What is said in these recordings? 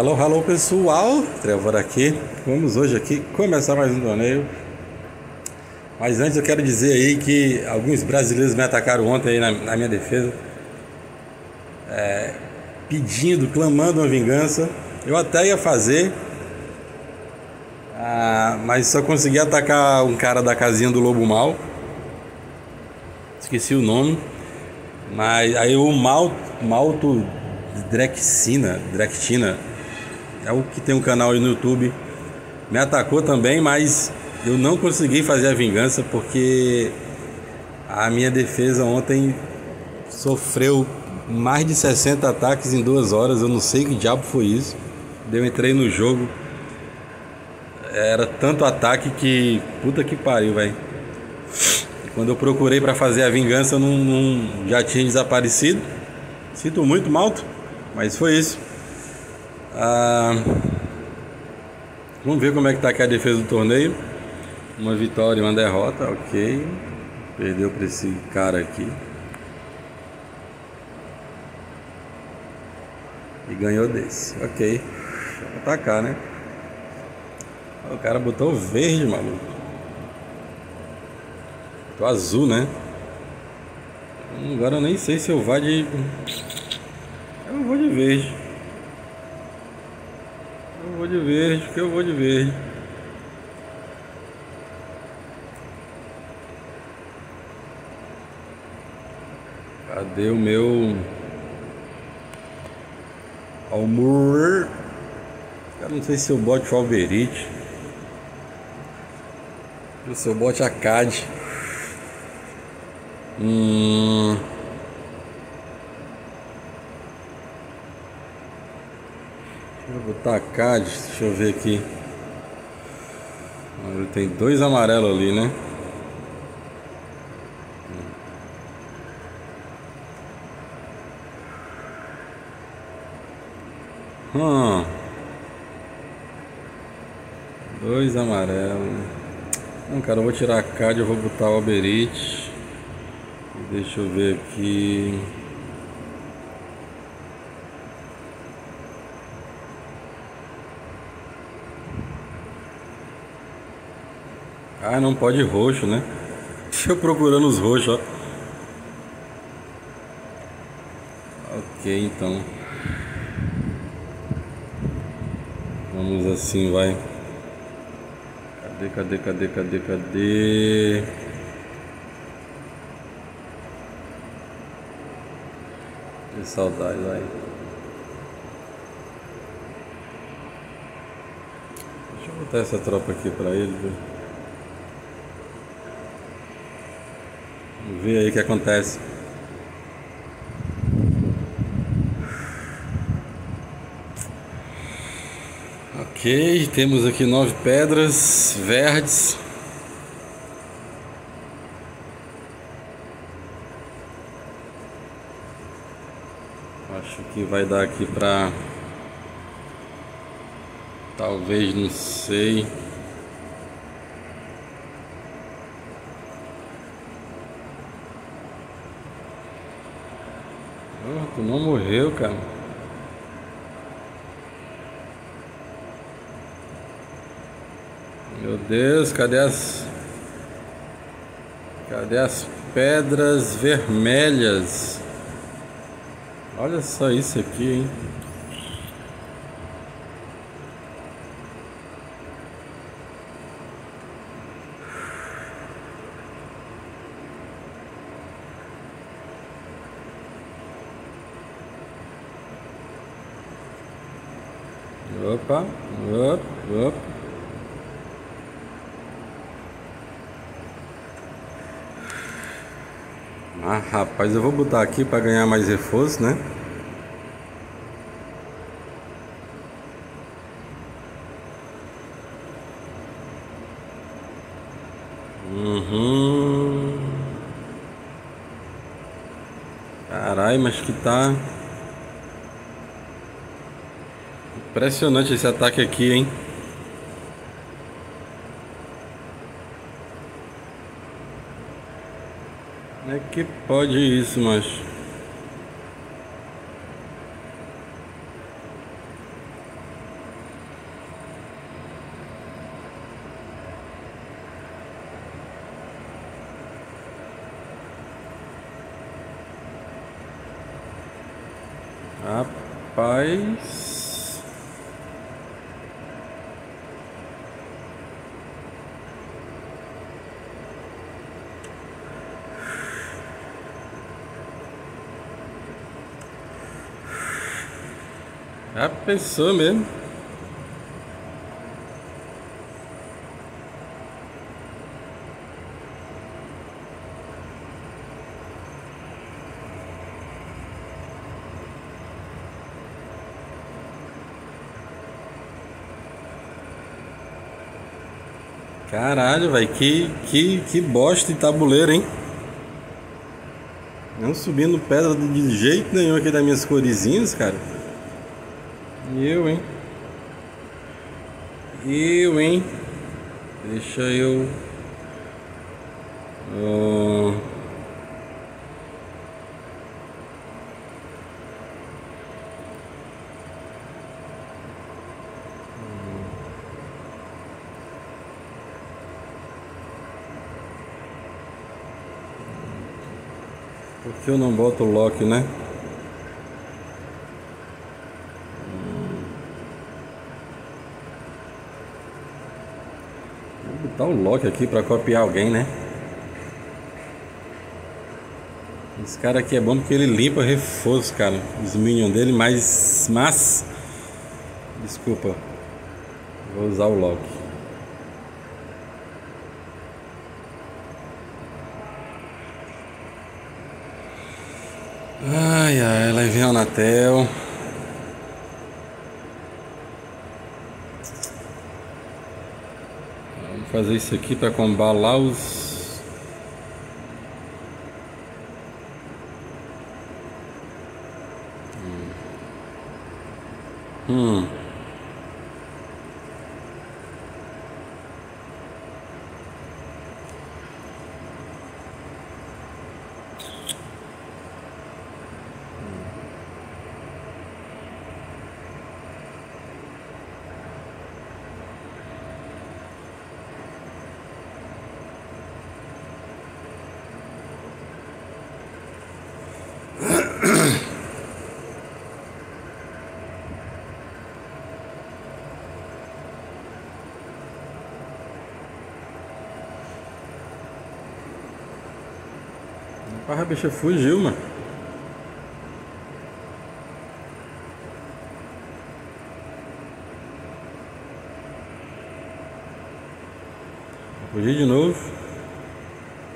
Hello, hello pessoal, Trevor aqui. Vamos hoje aqui começar mais um torneio. Mas antes eu quero dizer aí que alguns brasileiros me atacaram ontem aí na, na minha defesa, é, pedindo, clamando uma vingança. Eu até ia fazer, ah, mas só consegui atacar um cara da casinha do Lobo Mal. Esqueci o nome. Mas aí o Mal, Malto Drexina, Drextina, é o que tem um canal aí no YouTube, me atacou também, mas eu não consegui fazer a vingança porque a minha defesa ontem sofreu mais de 60 ataques em duas horas. Eu não sei que diabo foi isso. Eu entrei no jogo, era tanto ataque que puta que pariu, velho. Quando eu procurei para fazer a vingança, não, não, já tinha desaparecido. Sinto muito, Malto, mas foi isso. Ah, vamos ver como é que tá aqui a defesa do torneio. Uma vitória e uma derrota, ok. Perdeu para esse cara aqui. E ganhou desse, ok. Atacar, né? O cara botou verde, maluco. Botou azul, né? Agora eu nem sei se eu vou de. Eu vou de verde. Vou de verde, porque eu vou de verde. Cadê o meu Almur? Eu não sei se eu bote o. Ou se eu bote a CAD. Hum. CAD, deixa eu ver aqui. Tem dois amarelos ali, né? Hum. Dois amarelos. Não, cara, eu vou tirar a CAD, eu vou botar o Alberite. Deixa eu ver aqui. Ah, não pode roxo, né? Deixa eu procurando os roxos, ó. Ok, então. Vamos assim, vai. Cadê, cadê, cadê, cadê, cadê? Que saudade, vai. Deixa eu botar essa tropa aqui pra ele, viu? Ver aí o que acontece. Ok, temos aqui nove pedras verdes. Acho que vai dar aqui pra. Talvez, não sei. Oh, tu não morreu, cara. Meu Deus, cadê as. Cadê as pedras vermelhas? Olha só isso aqui, hein? Opa, opa, opa. Ah, rapaz, eu vou botar aqui para ganhar mais reforço, né? Uhum. Carai, mas que tá Impressionante esse ataque aqui, hein? Como é que pode isso, macho? Rapaz... Pensou mesmo? Caralho, velho, que, que, que bosta de tabuleiro, hein? Não subindo pedra de jeito nenhum aqui das minhas coresinhas, cara. Eu, hein? Eu, hein? Deixa eu. Uh... Por que eu não boto o lock, né? Botar o lock aqui para copiar alguém, né? Esse cara aqui é bom porque ele limpa reforço, cara. Os minions dele, mas. Mas. Desculpa. Vou usar o lock. Ai, ai, ela vem a Anatel. Vamos fazer isso aqui para combalar os. Hum. A bicha fugiu, mano. Fugir de novo.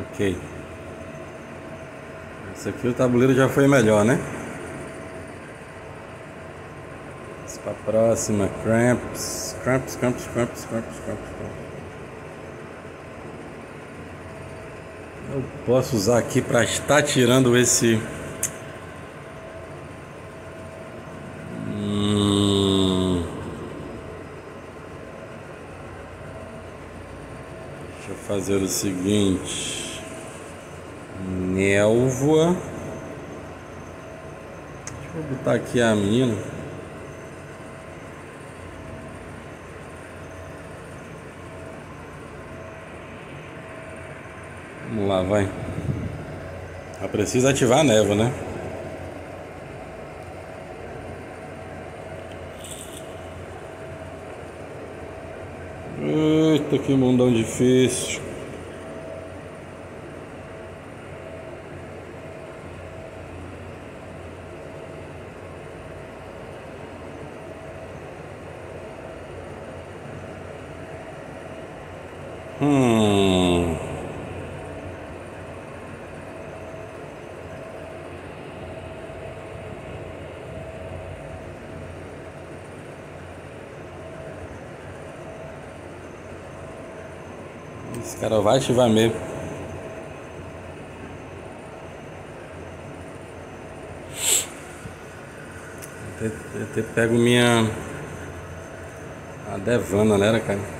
Ok. Esse aqui o tabuleiro já foi melhor, né? Vamos pra próxima. Cramps. Cramps, cramps, cramps, cramps, cramps. Eu posso usar aqui para estar tirando esse. Hum... Deixa eu fazer o seguinte. Névoa. Deixa eu botar aqui a mina Vamos lá, vai. Ela precisa ativar a névoa, né? Eita, que mundão difícil. Esse cara vai ativar mesmo. Eu até, eu até pego minha. A Devana, né, cara?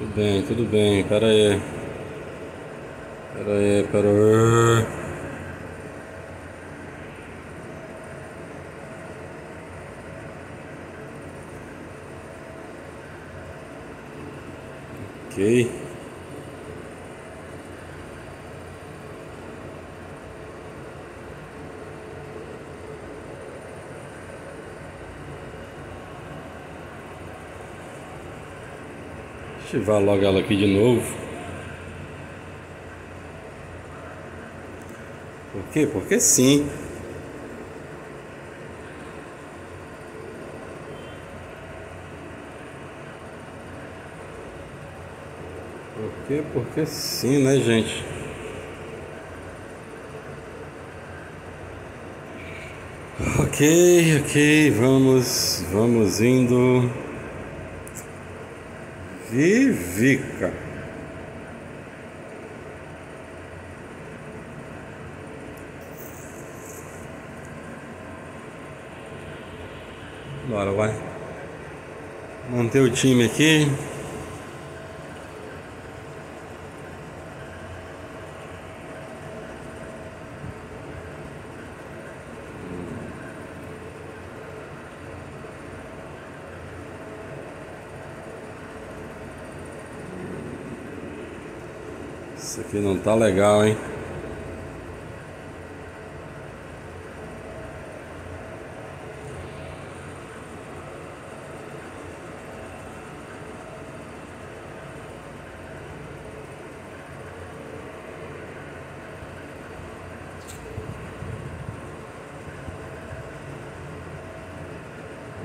Tudo bem, tudo bem, pera aí. Pera aí, pera aí. Ok. Ativar logo ela aqui de novo. Por quê? Porque sim. Por quê? Porque sim, né, gente? Ok, ok, vamos, vamos indo. Vivica. Bora, vai. Manter o time aqui. Aqui não tá legal, hein?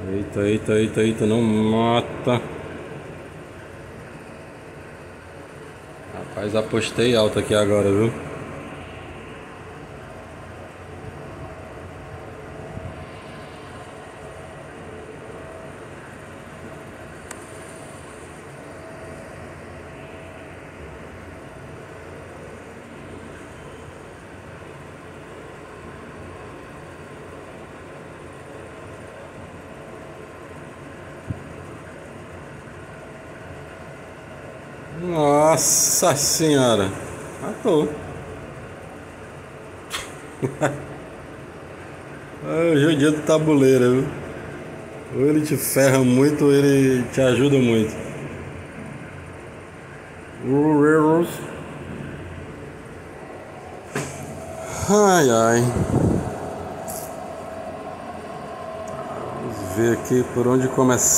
Eita, eita, eita, eita, não mata. Rapaz, apostei alto aqui agora, viu? Nossa senhora, matou. Hoje é o dia do tabuleiro, viu? Ou ele te ferra muito ou ele te ajuda muito. Ai ai. Vamos ver aqui por onde começamos.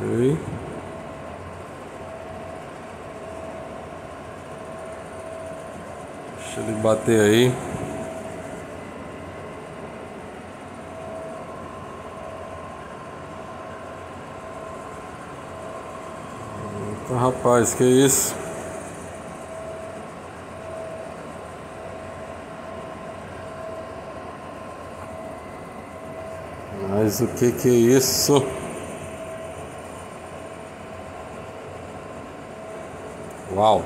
Oi. Deixa ele bater aí. Eita, rapaz, que isso? Mas o que que é isso? Uau!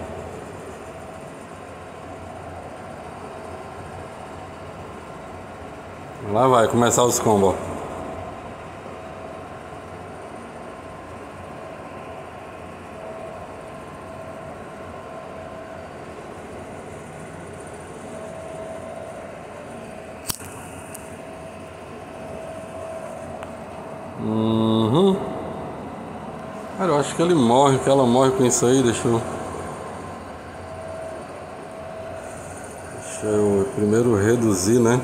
Lá vai começar os combos. Uhum. Cara, eu acho que ele morre, que ela morre com isso aí, deixa eu. Deixa eu primeiro reduzir, né?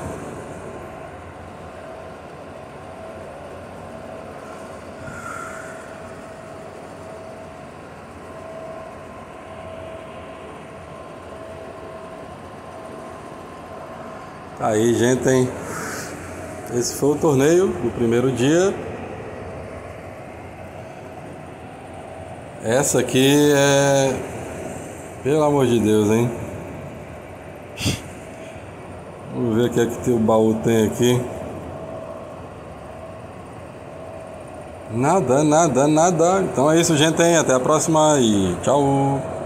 Tá aí, gente, hein? Esse foi o torneio do primeiro dia. Essa aqui é. Pelo amor de Deus, hein? Vamos ver o que é que o baú tem aqui. Nada, nada, nada. Então é isso, gente. Até a próxima e tchau.